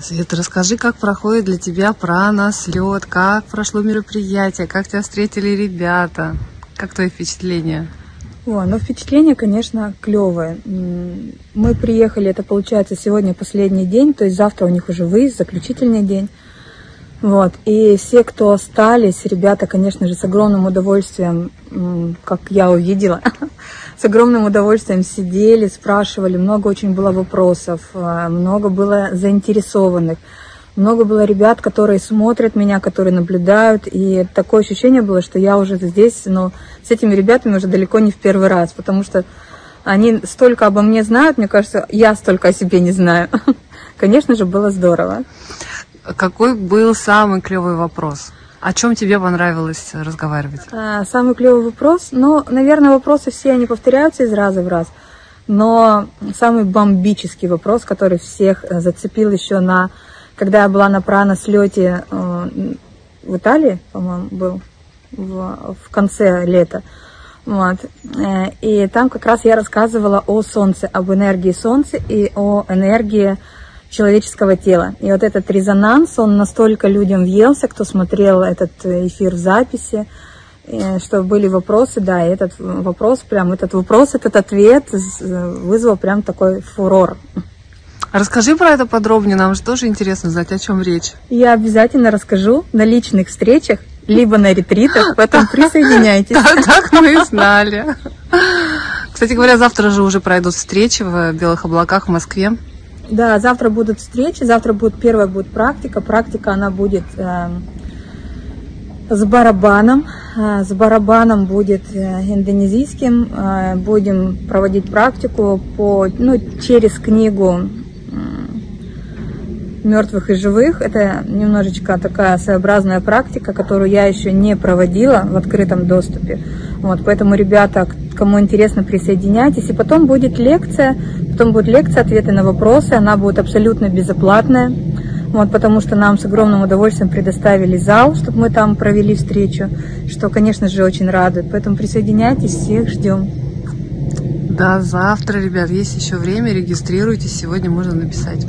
Света, расскажи, как проходит для тебя прана, слет, как прошло мероприятие, как тебя встретили ребята, как твои впечатления? О, ну впечатление, конечно, клевое. Мы приехали, это получается сегодня последний день, то есть завтра у них уже выезд, заключительный день. Вот. И все, кто остались, ребята, конечно же, с огромным удовольствием, как я увидела, с огромным удовольствием сидели, спрашивали, много очень было вопросов, а, много было заинтересованных, много было ребят, которые смотрят меня, которые наблюдают, и такое ощущение было, что я уже здесь, но с этими ребятами уже далеко не в первый раз, потому что они столько обо мне знают, мне кажется, я столько о себе не знаю. Конечно же, было здорово. Какой был самый клевый вопрос? О чем тебе понравилось разговаривать? А, самый клевый вопрос, ну, наверное, вопросы все они повторяются из раза в раз, но самый бомбический вопрос, который всех э, зацепил еще на, когда я была на прано-слете э, в Италии, по-моему, был в, в конце лета, вот. Э, и там как раз я рассказывала о Солнце, об энергии Солнца и о энергии человеческого тела. И вот этот резонанс, он настолько людям въелся, кто смотрел этот эфир в записи, э, что были вопросы, да, и этот вопрос, прям этот вопрос, этот ответ вызвал прям такой фурор. Расскажи про это подробнее, нам же тоже интересно знать, о чем речь. Я обязательно расскажу на личных встречах, либо на ретритах, поэтому присоединяйтесь. Так мы и знали. Кстати говоря, завтра же уже пройдут встречи в Белых облаках в Москве. Да, завтра будут встречи, завтра будет первая будет практика. Практика она будет э, с барабаном. Э, с барабаном будет э, индонезийским. Э, будем проводить практику по, ну, через книгу мертвых и живых. Это немножечко такая своеобразная практика, которую я еще не проводила в открытом доступе. Вот, поэтому, ребята, кому интересно, присоединяйтесь. И потом будет лекция, потом будет лекция, ответы на вопросы. Она будет абсолютно безоплатная. Вот, потому что нам с огромным удовольствием предоставили зал, чтобы мы там провели встречу, что, конечно же, очень радует. Поэтому присоединяйтесь, всех ждем. Да, завтра, ребят, есть еще время, регистрируйтесь, сегодня можно написать.